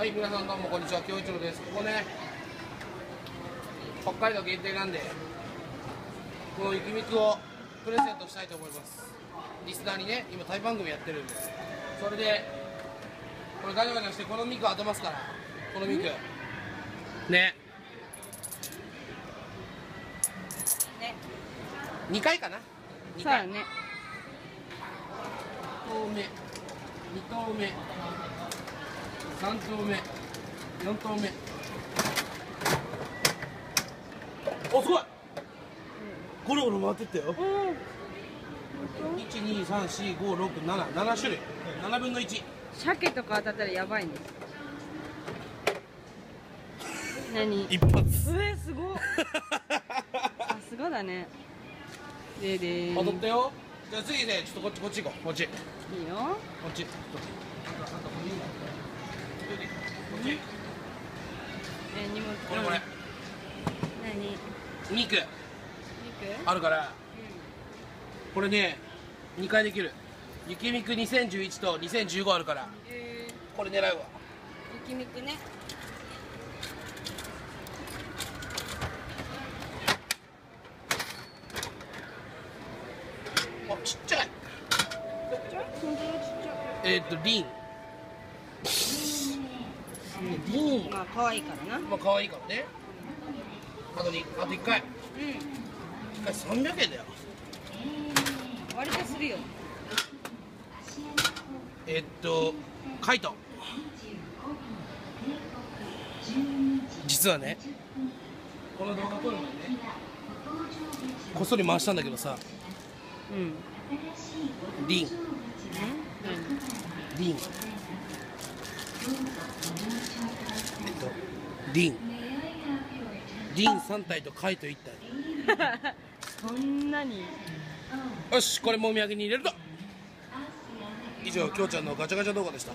はい、皆さんどうもこんにちは、京一郎です。ここね、北海道限定なんで、この雪みくをプレゼントしたいと思います。リスナーにね、今、タイ番組やってるんで、それで、これガチャガチャして、このミク当てますから、このミク。ね。ね2回かな ?2 回。そうだね投目、2投目、3投目、4投目。お、すごい。ゴロゴロ回ってったよ。うん。1234567種類。7分の1鮭とか当たったらやばいね。何？一発。えー、すごっ。さすがだね。ででーん。当たったよ。じゃあ次ねちょっとこっちこっち行こう。こっち。こいいよ。っち。ちょっと。あとこれいいのこっちえー、荷物これこれ何？肉。肉？あるから。これね2回できる。雪みく2011と2015あるから。えこれ狙うわ。ー、雪肉ね。あちっちゃい。ちっちゃい？本当だちっちゃえー、っとリンリンいまあ可愛いからな。うんまあ可愛いからね。あとにあと1回。1回300円だよ。割とするよ。えーっとカイト。実はねこの動画撮る前にねこっそり回したんだけどさうん。リン。何？リンえっとリンリン3体とカイト1体。そんなに。よしこれもお土産に入れると以上きょうちゃんのガチャガチャ動画でした